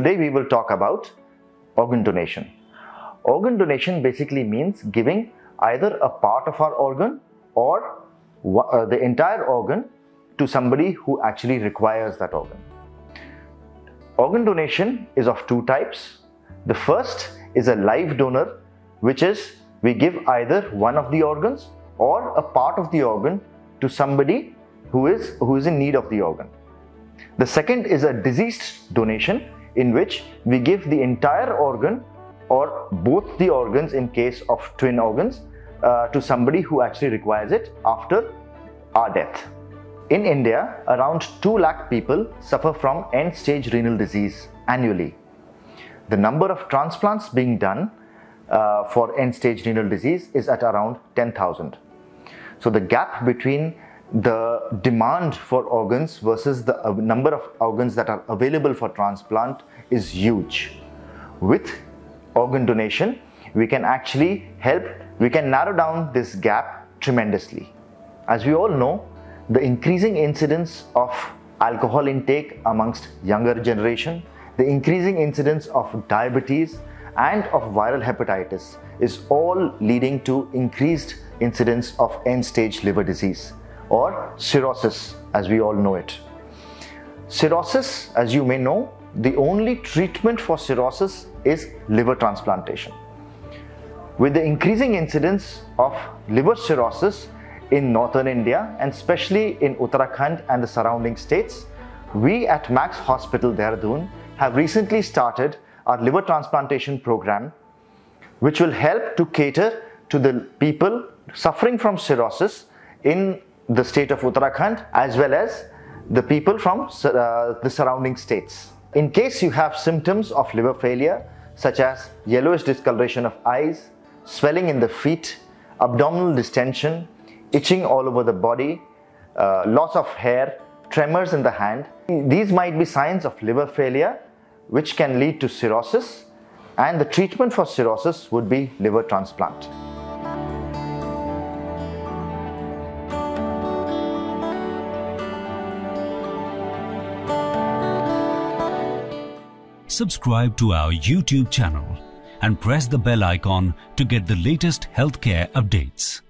Today we will talk about organ donation. Organ donation basically means giving either a part of our organ or uh, the entire organ to somebody who actually requires that organ. Organ donation is of two types. The first is a live donor, which is we give either one of the organs or a part of the organ to somebody who is, who is in need of the organ. The second is a deceased donation in which we give the entire organ or both the organs in case of twin organs uh, to somebody who actually requires it after our death. In India, around 2 lakh people suffer from end stage renal disease annually. The number of transplants being done uh, for end stage renal disease is at around 10,000. So the gap between the demand for organs versus the number of organs that are available for transplant is huge. With organ donation, we can actually help, we can narrow down this gap tremendously. As we all know, the increasing incidence of alcohol intake amongst younger generation, the increasing incidence of diabetes and of viral hepatitis is all leading to increased incidence of end stage liver disease or cirrhosis as we all know it. Cirrhosis, as you may know, the only treatment for cirrhosis is liver transplantation. With the increasing incidence of liver cirrhosis in northern India and especially in Uttarakhand and the surrounding states, we at Max Hospital Dehradun have recently started our liver transplantation program, which will help to cater to the people suffering from cirrhosis in the state of Uttarakhand as well as the people from uh, the surrounding states. In case you have symptoms of liver failure, such as yellowish discoloration of eyes, swelling in the feet, abdominal distension, itching all over the body, uh, loss of hair, tremors in the hand, these might be signs of liver failure which can lead to cirrhosis and the treatment for cirrhosis would be liver transplant. Subscribe to our YouTube channel and press the bell icon to get the latest healthcare updates.